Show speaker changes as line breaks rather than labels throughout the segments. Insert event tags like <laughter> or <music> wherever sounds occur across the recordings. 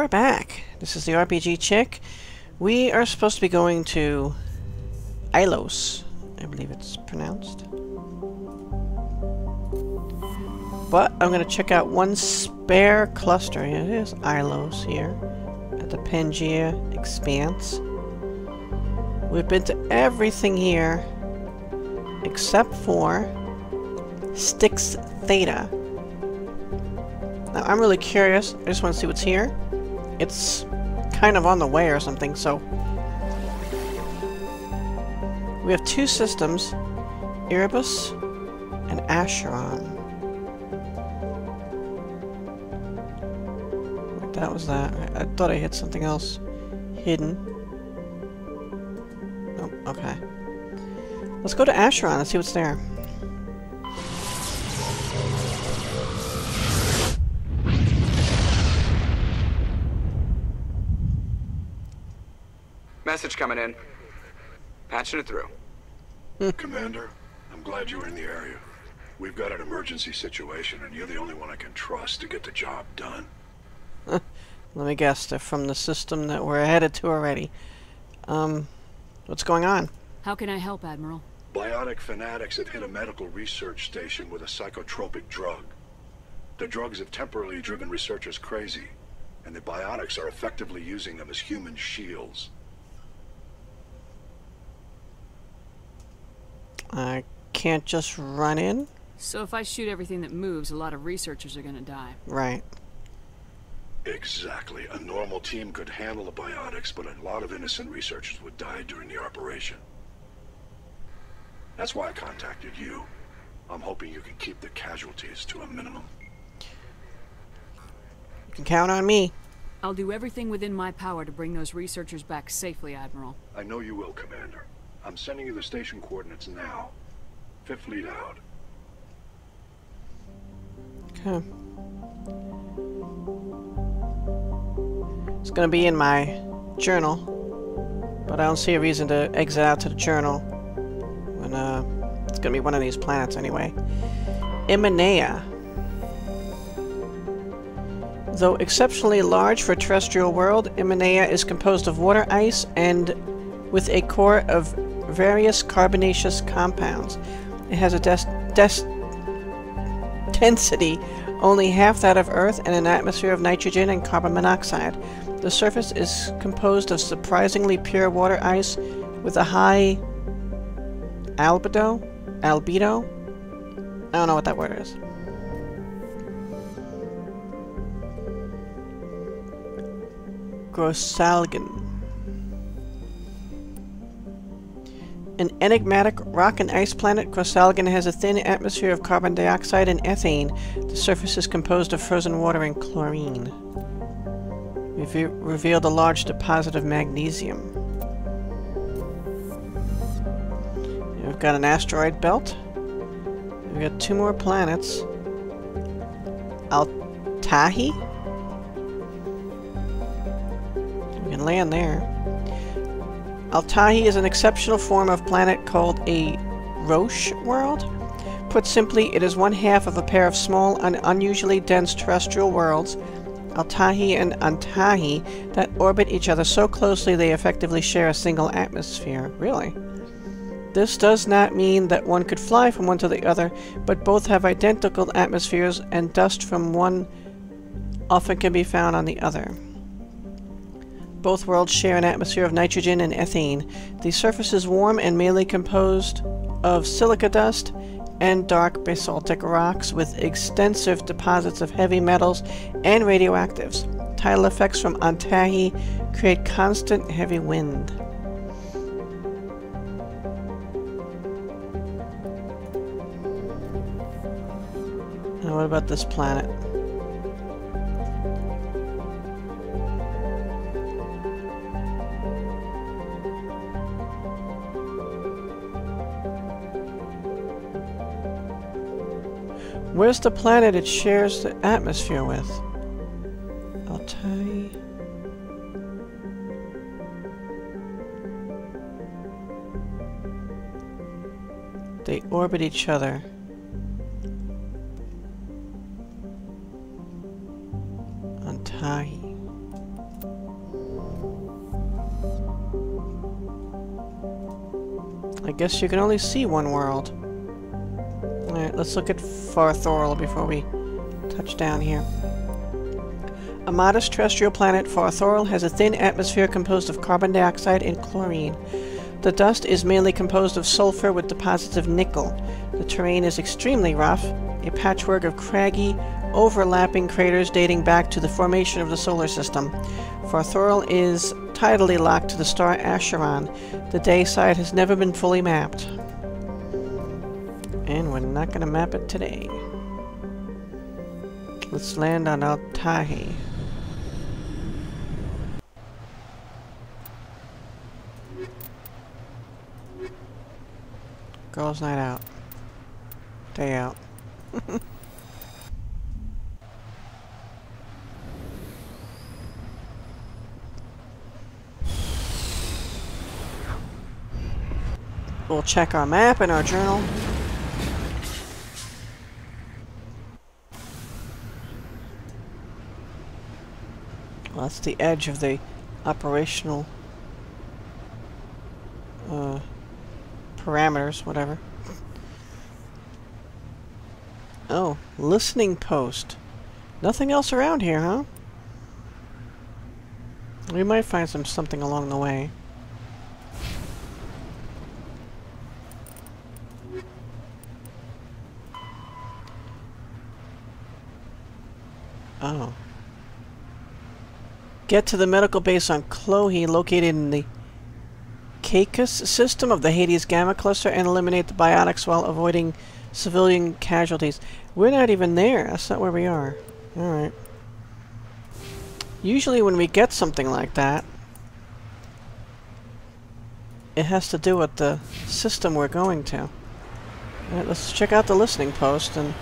we're back. This is the RPG Chick. We are supposed to be going to Ilos, I believe it's pronounced. But I'm going to check out one spare cluster. It is Ilos here at the Pangea Expanse. We've been to everything here except for Styx Theta. Now, I'm really curious. I just want to see what's here. It's kind of on the way or something, so... We have two systems, Erebus and Acheron. That was that. I, thought I hit something else hidden. Oh, okay. Let's go to Acheron and see what's there.
Coming in. Patching it through. <laughs>
Commander, I'm glad you're in the area. We've got an emergency situation, and you're the only one I can trust to get the job done. <laughs>
Let me guess, they're from the system that we're headed to already. Um, what's going on?
How can I help, Admiral?
Biotic fanatics have hit a medical research station with a psychotropic drug. The drugs have temporarily driven researchers crazy, and the biotics are effectively using them as human shields.
I can't just run in?
So if I shoot everything that moves, a lot of researchers are gonna die.
Right.
Exactly. A normal team could handle the biotics, but a lot of innocent researchers would die during the operation. That's why I contacted you. I'm hoping you can keep the casualties to a minimum.
You can count on me.
I'll do everything within my power to bring those researchers back safely, Admiral.
I know you will, Commander. I'm sending you the station coordinates now. Fifth lead out.
Okay. It's gonna be in my journal, but I don't see a reason to exit out to the journal when uh, it's gonna be one of these planets anyway. Imanea. Though exceptionally large for a terrestrial world, Imanea is composed of water ice and with a core of various carbonaceous compounds. It has a density only half that of Earth and an atmosphere of nitrogen and carbon monoxide. The surface is composed of surprisingly pure water ice with a high albedo? Albedo? I don't know what that word is. Grossalgen. An enigmatic rock and ice planet, Grossalgen has a thin atmosphere of carbon dioxide and ethane. The surface is composed of frozen water and chlorine. Reve revealed a large deposit of magnesium. We've got an asteroid belt. We've got two more planets. Altahi? We can land there. Altahi is an exceptional form of planet called a Roche world. Put simply, it is one half of a pair of small and unusually dense terrestrial worlds, Altahi and Antahi, that orbit each other so closely they effectively share a single atmosphere. Really? This does not mean that one could fly from one to the other, but both have identical atmospheres and dust from one often can be found on the other. Both worlds share an atmosphere of nitrogen and ethane. The surface is warm and mainly composed of silica dust and dark basaltic rocks with extensive deposits of heavy metals and radioactives. Tidal effects from Antahi create constant heavy wind. Now what about this planet? Where's the planet it shares the atmosphere with? Altai. They orbit each other. Altai. I guess you can only see one world. Alright, let's look at Farthorl before we touch down here. A modest terrestrial planet, Farthorl has a thin atmosphere composed of carbon dioxide and chlorine. The dust is mainly composed of sulfur with deposits of nickel. The terrain is extremely rough, a patchwork of craggy, overlapping craters dating back to the formation of the solar system. Farthorl is tidally locked to the star Acheron. The day side has never been fully mapped. We're not going to map it today. Let's land on Altahi. Girls' night out. Day out. <laughs> we'll check our map and our journal. That's the edge of the operational uh, parameters, whatever. Oh, listening post. Nothing else around here, huh? We might find some something along the way. Oh. Get to the medical base on Chohe located in the Caicus system of the Hades Gamma Cluster and eliminate the biotics while avoiding civilian casualties. We're not even there. That's not where we are. Alright. Usually when we get something like that, it has to do with the system we're going to. Alright, let's check out the listening post, and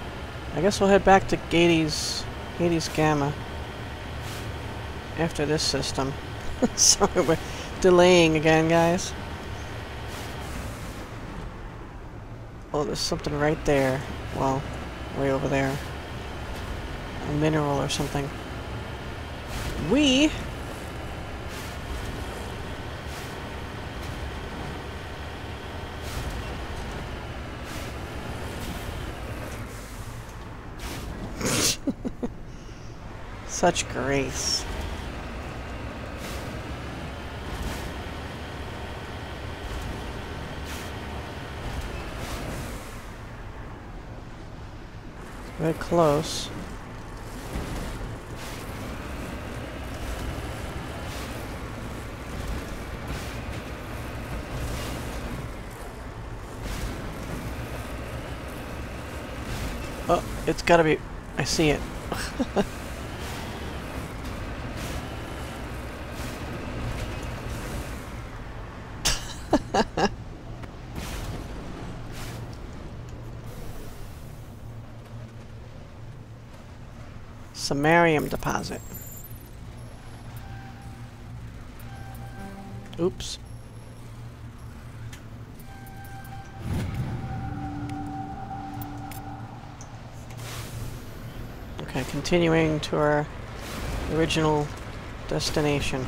I guess we'll head back to Hades, Hades Gamma after this system. <laughs> Sorry, we're delaying again, guys. Oh, there's something right there. Well, way over there. A mineral or something. We... <laughs> Such grace. Very close. Oh, it's gotta be... I see it. <laughs> Samarium deposit. Oops. Okay, continuing to our original destination.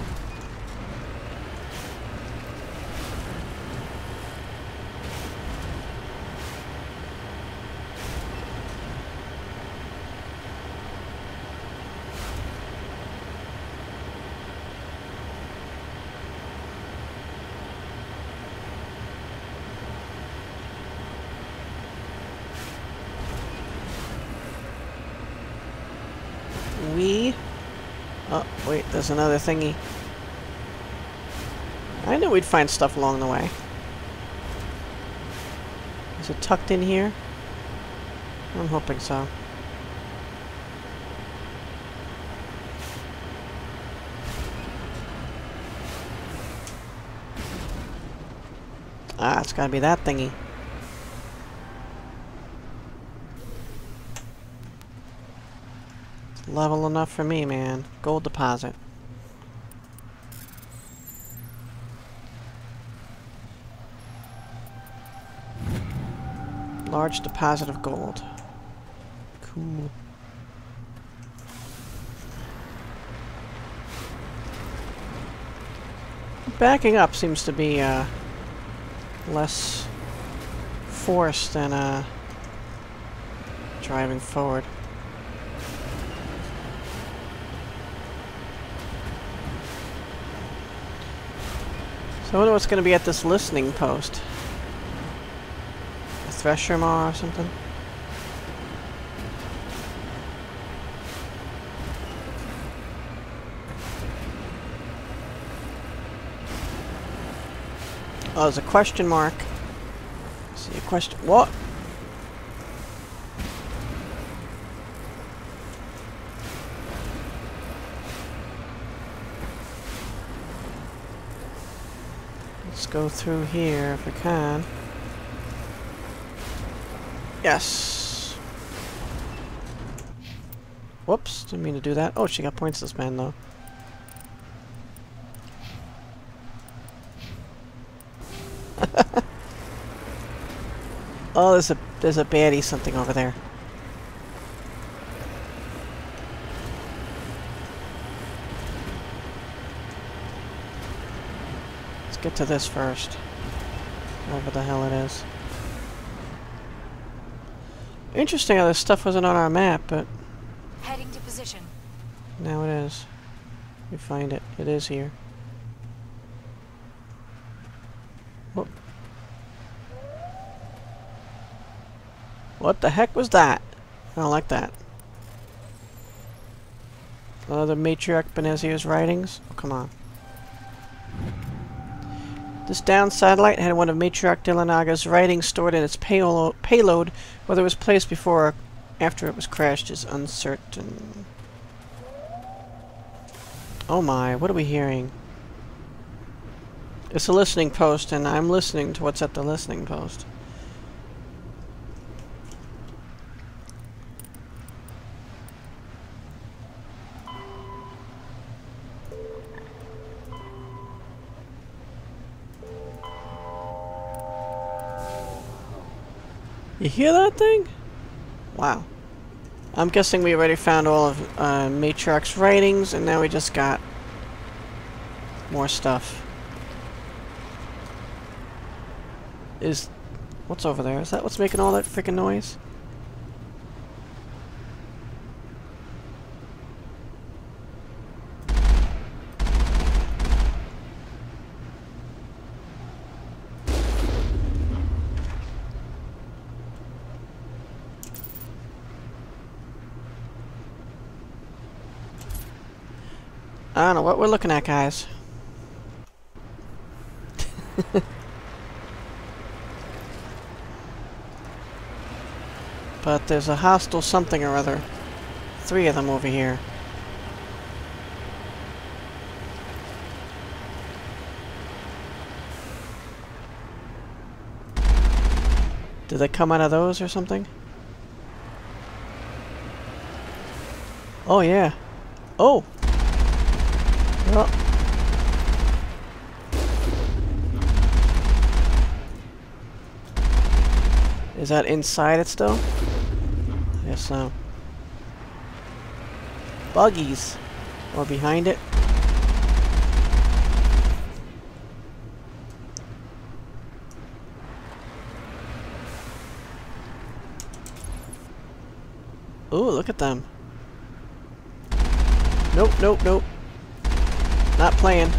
We... Oh, wait, there's another thingy. I knew we'd find stuff along the way. Is it tucked in here? I'm hoping so. Ah, it's gotta be that thingy. Level enough for me, man. Gold deposit. Large deposit of gold. Cool. Backing up seems to be, uh, less force than uh, driving forward. So I wonder what's going to be at this listening post. Thresher or something? Oh, there's a question mark. See a question. What? Let's go through here if we can. Yes. Whoops, didn't mean to do that. Oh, she got points this man though. <laughs> oh, there's a there's a baddie something over there. Let's get to this first. Whatever the hell it is. Interesting how this stuff wasn't on our map, but
Heading to position.
now it is. We find it. It is here. Whoop. What the heck was that? I don't like that. Another matriarch Benezia's writings? Oh, come on. This down satellite had one of Matriarch Dilinaga's writings stored in its paylo payload. Whether it was placed before or after it was crashed is uncertain. Oh my, what are we hearing? It's a listening post, and I'm listening to what's at the listening post. You hear that thing? Wow. I'm guessing we already found all of uh, Matriarch's writings, and now we just got more stuff. Is... What's over there? Is that what's making all that freaking noise? I don't know what we're looking at, guys. <laughs> but there's a hostile something or other. Three of them over here. Did they come out of those or something? Oh, yeah. Oh! Well. Is that inside it still? Guess so. Buggies. Or behind it. Ooh, look at them. Nope, nope, nope. Not playing.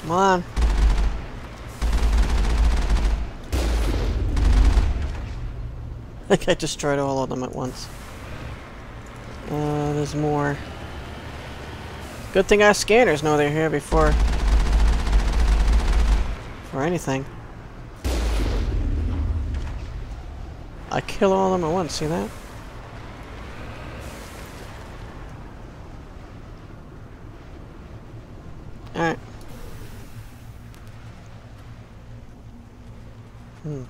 Come on. <laughs> I think I destroyed all of them at once. Uh, there's more. Good thing our scanners know they're here before... For anything. I kill all of them at once, see that? Alright. Hmm.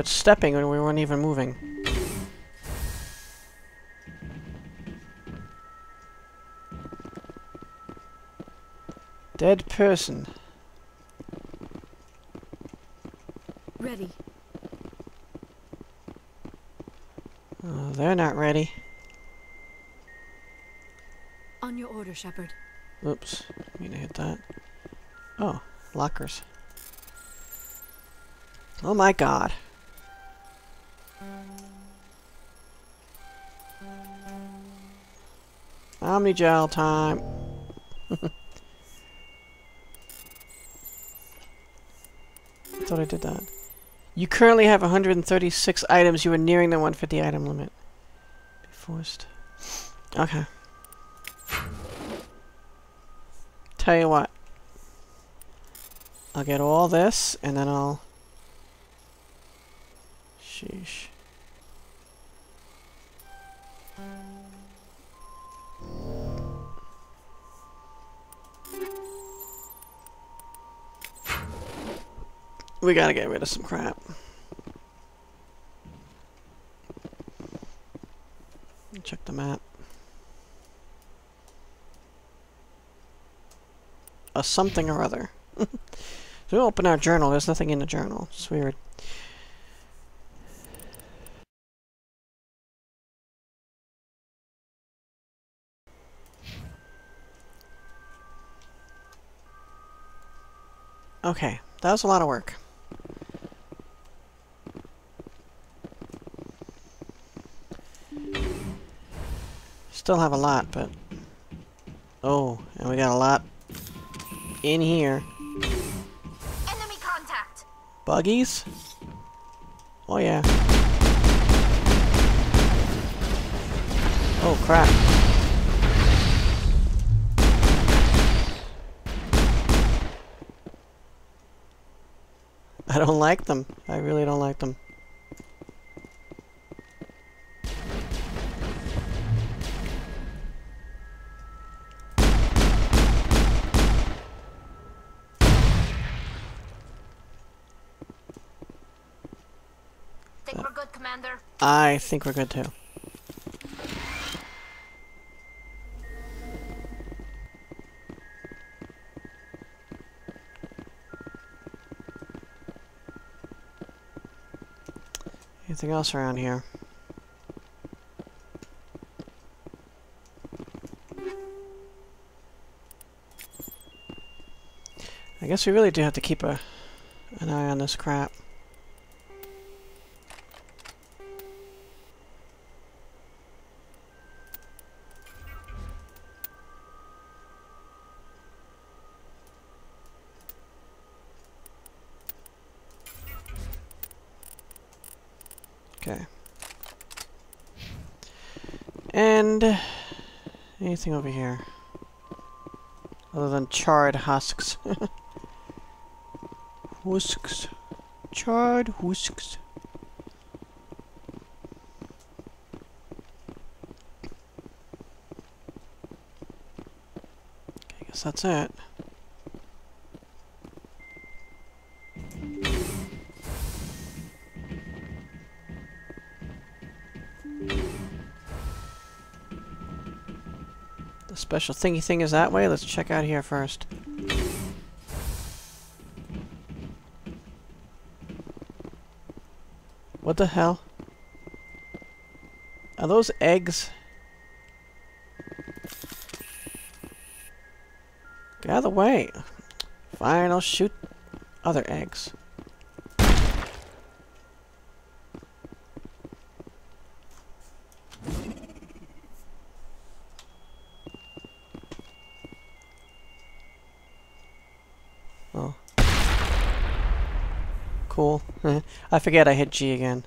started stepping when we weren't even moving. Dead person.
Ready.
Oh, they're not ready.
On your order, Shepard.
Oops. I mean to hit that. Oh, lockers. Oh my god. Omni-gel time. I <laughs> thought I did that. You currently have 136 items. You are nearing the 150 item limit. Be forced. Okay. Tell you what. I'll get all this, and then I'll... Sheesh. We gotta get rid of some crap. Check the map. A something or other. <laughs> so we open our journal. There's nothing in the journal. It's weird. Okay, that was a lot of work. Still have a lot, but... Oh, and we got a lot in here.
Enemy contact!
Buggies? Oh yeah. Oh crap. I don't like them. I really don't like them. I think we're good too. Anything else around here? I guess we really do have to keep a an eye on this crap. Okay. And anything over here other than charred husks. <laughs> husks. Charred husks. I guess that's it. Special thingy thing is that way. Let's check out here first. What the hell? Are those eggs? Get out of the way. Fine, I'll shoot other eggs. Oh. Cool. I forget I hit G again.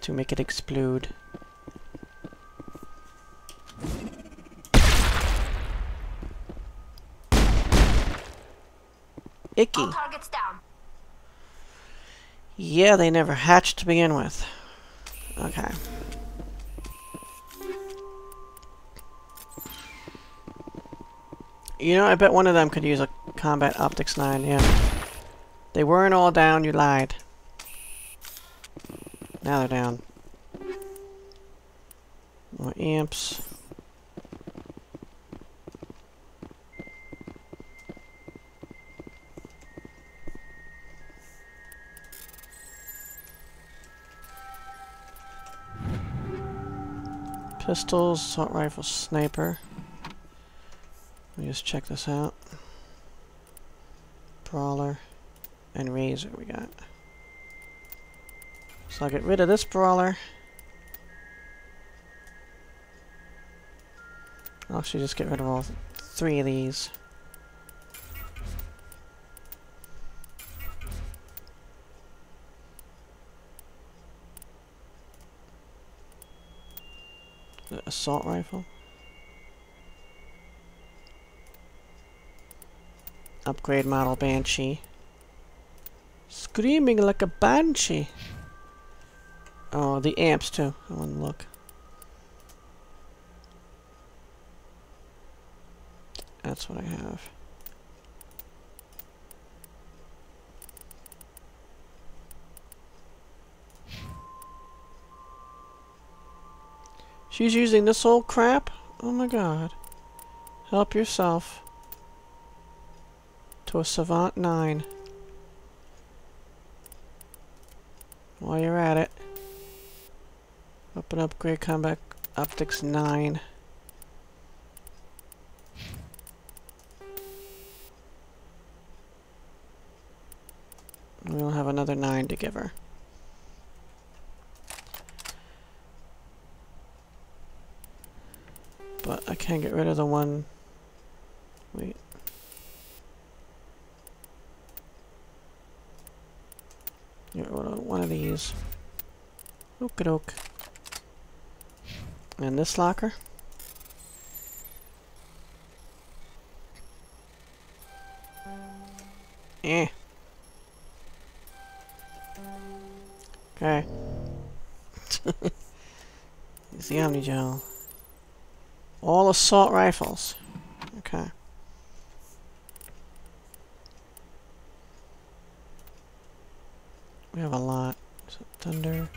To make it explode. Icky.
All targets down.
Yeah, they never hatched to begin with. Okay. You know, I bet one of them could use a combat optics 9, yeah. They weren't all down, you lied. Now they're down. More amps. Pistols, assault rifle, sniper. Let me just check this out. Brawler and razor we got. So I'll get rid of this brawler. I'll actually just get rid of all three of these. The assault rifle. Upgrade model Banshee. Screaming like a banshee. Oh, the amps too. I want to look. That's what I have. She's using this old crap? Oh my god. Help yourself. To a Savant 9. While you're at it. Open upgrade combat optics 9. We'll have another 9 to give her. But I can't get rid of the one... Wait. One of these. Okie doke. And this locker. Eh. Okay. Use the Omni Gel. All assault rifles. Okay. We have a lot. Thunder.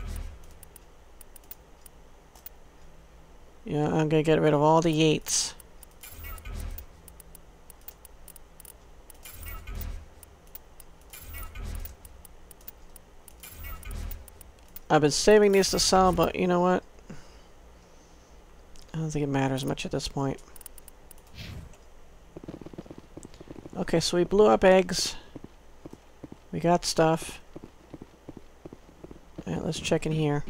Yeah, I'm gonna get rid of all the Yates. I've been saving these to sell, but you know what? I don't think it matters much at this point. Okay, so we blew up eggs. We got stuff. Alright, let's check in here.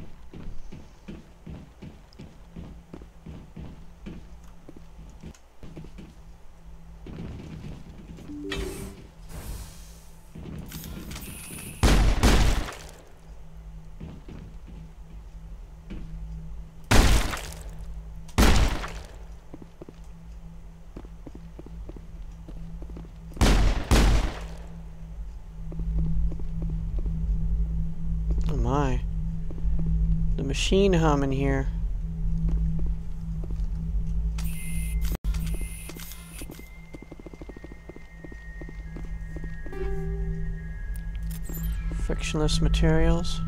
Machine hum in here. Frictionless materials.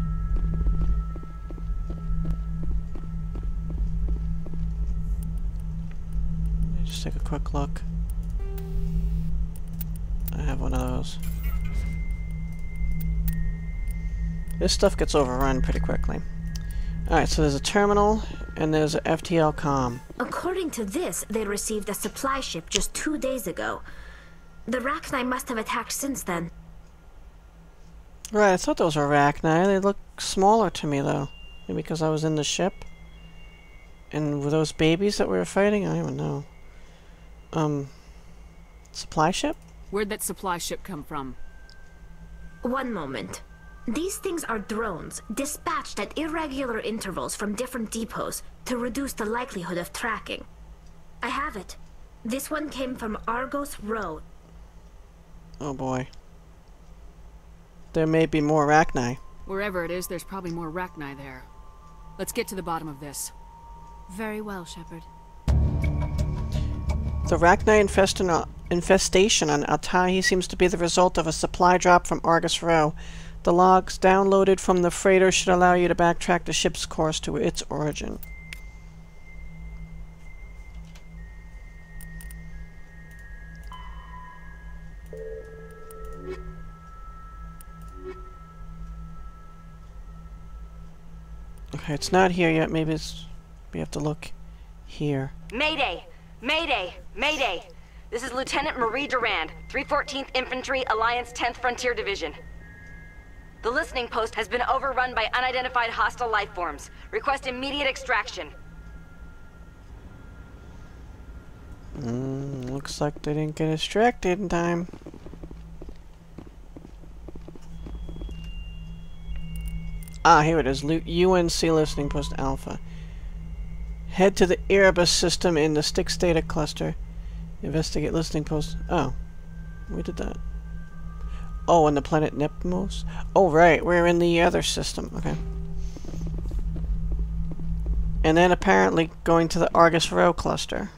Just take a quick look. I have one of those. This stuff gets overrun pretty quickly. Alright, so there's a terminal, and there's a FTL com.
According to this, they received a supply ship just two days ago. The Rachni must have attacked since then.
Right, I thought those were Arachni. They look smaller to me, though. Maybe because I was in the ship? And were those babies that we were fighting? I don't even know. Um... Supply ship?
Where'd that supply ship come from?
One moment. These things are drones, dispatched at irregular intervals from different depots to reduce the likelihood of tracking. I have it. This one came from Argos Rho.
Oh boy. There may be more Arachni.
Wherever it is, there's probably more Rachni there. Let's get to the bottom of this. Very well, Shepard.
The Arachni infestation on, infestation on Altahi seems to be the result of a supply drop from Argos Rho. The logs downloaded from the freighter should allow you to backtrack the ship's course to its origin. Okay, it's not here yet. Maybe it's... We have to look here.
Mayday! Mayday! Mayday! This is Lieutenant Marie Durand, 314th Infantry, Alliance 10th Frontier Division. The listening post has been overrun by unidentified hostile life forms. Request immediate extraction.
Mm, looks like they didn't get extracted in time. Ah, here it is. UNC Listening Post Alpha. Head to the Erebus system in the Styx Theta cluster. Investigate listening post. Oh. We did that. Oh, on the planet Nepmos? Oh, right. We're in the other system. Okay. And then apparently going to the Argos Rho cluster.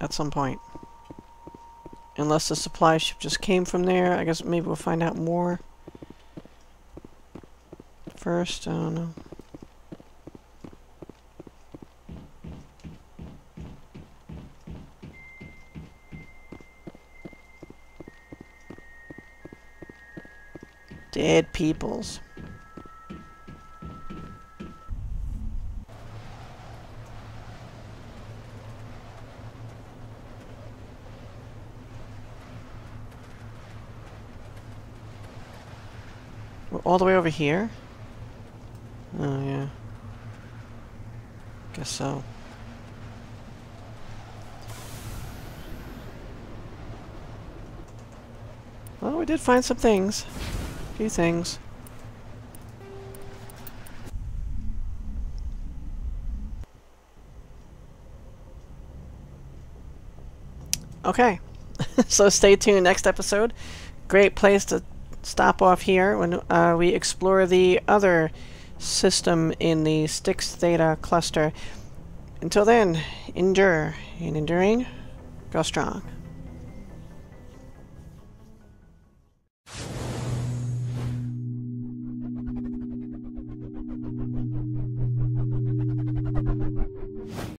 At some point. Unless the supply ship just came from there. I guess maybe we'll find out more. First, I don't know. Dead peoples. We're all the way over here? Oh, yeah. Guess so. Well, we did find some things. Few things. Okay. <laughs> so stay tuned next episode. Great place to stop off here when uh, we explore the other system in the Styx Theta cluster. Until then, endure, and enduring, go strong.